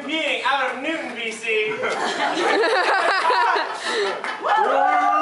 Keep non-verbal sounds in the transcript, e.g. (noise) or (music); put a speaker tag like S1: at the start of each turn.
S1: competing out of Newton, BC. (laughs) (laughs)